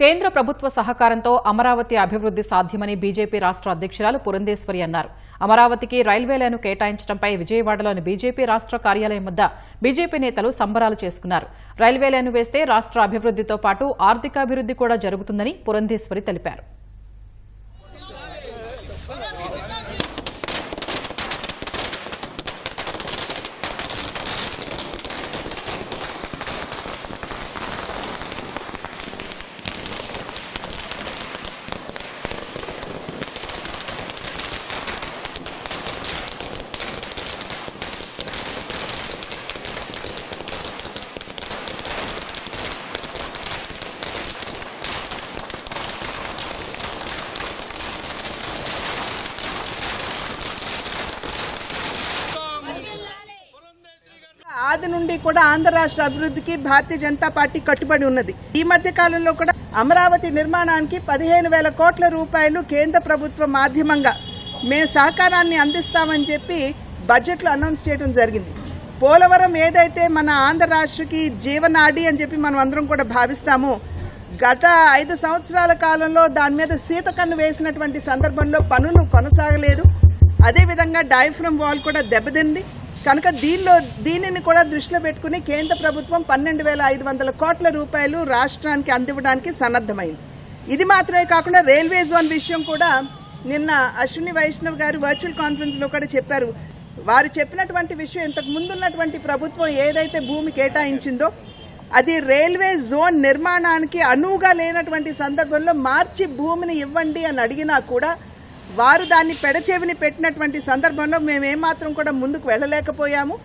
కేంద్ర ప్రభుత్వ సహకారంతో అమరావతి అభివృద్ది సాధ్యమని బీజేపీ రాష్ట్ర అధ్యక్షురాలు పురంధేశ్వరి అన్నారు. అమరావతికి రైల్వే లైను కేటాయించడంపై విజయవాడలోని బీజేపీ రాష్ట్ర కార్యాలయం వద్ద బీజేపీ నేతలు సంబరాలు చేసుకున్నారు. రైల్వే లైను వేస్తే రాష్ట్ర అభివృద్దితో పాటు ఆర్థికాభివృద్ది కూడా జరుగుతుందని పురంధేశ్వరి తెలిపారు. ఆది నుండి కూడా ఆంధ్ర రాష్ట్ర అభివృద్ధికి భారతీయ జనతా పార్టీ కట్టుబడి ఉన్నది. ఈ మధ్య కాలంలో కూడా అమరావతి నిర్మాణానికి పదిహేను వేల కోట్ల రూపాయలు కేంద్ర ప్రభుత్వ మాధ్యమంగా మేము సహకారాన్ని అందిస్తామని చెప్పి బడ్జెట్లో అనౌన్స్ చేయడం జరిగింది. పోలవరం ఏదైతే మన ఆంధ్ర రాష్ట్రకి జీవనాడి అని చెప్పి మనం అందరం కూడా భావిస్తామో గత ఐదు సంవత్సరాల కాలంలో దాని మీద సీతకన్ను వేసినటువంటి సందర్భంలో పనులు కొనసాగలేదు. అదేవిధంగా డైఫ్రమ్ వాల్ కూడా దెబ్బతింది. కనుక దీనిలో దీనిని కూడా దృష్టిలో పెట్టుకుని కేంద్ర ప్రభుత్వం పన్నెండు వేల ఐదు వందల కోట్ల రూపాయలు రాష్ట్రానికి అందివ్వడానికి సన్నద్ధమైంది. ఇది మాత్రమే కాకుండా రైల్వే జోన్ విషయం కూడా నిన్న అశ్విని వైష్ణవ్ గారు వర్చువల్ కాన్ఫరెన్స్లో కూడా చెప్పారు. వారు చెప్పినటువంటి విషయం ఇంతకు ముందున్నటువంటి ప్రభుత్వం ఏదైతే భూమి కేటాయించిందో అది రైల్వే జోన్ నిర్మాణానికి అనువుగా లేనటువంటి సందర్భంలో మార్చి భూమిని ఇవ్వండి అని అడిగినా కూడా వారు దాన్ని పెడచెవిని పెట్టినటువంటి సందర్భంలో మేము ఏమాత్రం కూడా ముందుకు వెళ్ళలేకపోయాము.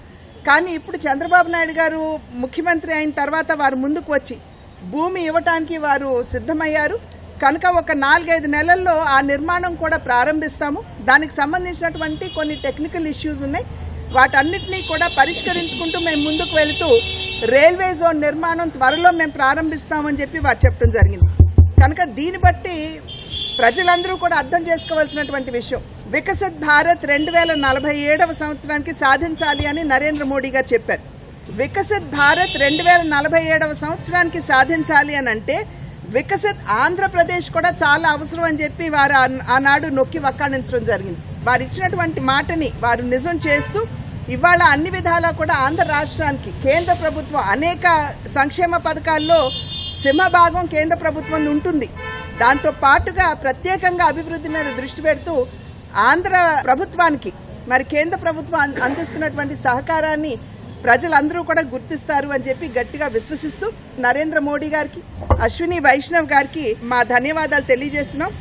కానీ ఇప్పుడు చంద్రబాబు నాయుడు గారు ముఖ్యమంత్రి అయిన తర్వాత వారు ముందుకు వచ్చి భూమి ఇవ్వటానికి వారు సిద్ధమయ్యారు. కనుక ఒక నాలుగైదు నెలల్లో ఆ నిర్మాణం కూడా ప్రారంభిస్తాము. దానికి సంబంధించినటువంటి కొన్ని టెక్నికల్ ఇష్యూస్ ఉన్నాయి. వాటన్నిటినీ కూడా పరిష్కరించుకుంటూ మేము ముందుకు వెళుతూ రైల్వే జోన్ నిర్మాణం త్వరలో మేము ప్రారంభిస్తామని చెప్పి వారు చెప్పడం జరిగింది. కనుక దీన్ని బట్టి ప్రజలందరూ కూడా అర్థం చేసుకోవాల్సినటువంటి విషయం. వికసిత్ భారత్ రెండు వేల నలభై ఏడవ సంవత్సరానికి సాధించాలి అని నరేంద్ర మోడీ గారు చెప్పారు. వికసిత్ భారత్ రెండు వేల నలభై ఏడవ సంవత్సరానికి సాధించాలి అని అంటే వికసిత్ ఆంధ్రప్రదేశ్ కూడా చాలా అవసరం అని చెప్పి వారు ఆనాడు నొక్కి వక్కాణించడం జరిగింది. వారు ఇచ్చినటువంటి మాటని వారు నిజం చేస్తూ ఇవాళ అన్ని విధాలా కూడా ఆంధ్ర రాష్ట్రానికి కేంద్ర ప్రభుత్వం అనేక సంక్షేమ పథకాల్లో సింహభాగం కేంద్ర ప్రభుత్వం ఉంటుంది. దాంతో పాటుగా ప్రత్యేకంగా అభివృద్ధి మీద దృష్టి పెడుతూ ఆంధ్ర ప్రభుత్వానికి మరి కేంద్ర ప్రభుత్వం అం- అందిస్తున్నటువంటి సహకారాన్ని ప్రజలందరూ కూడా గుర్తిస్తారు అని చెప్పి గట్టిగా విశ్వసిస్తూ నరేంద్ర మోడీ గారికి అశ్విని వైష్ణవ్ గారికి మా ధన్యవాదాలు తెలియజేస్తున్నాం.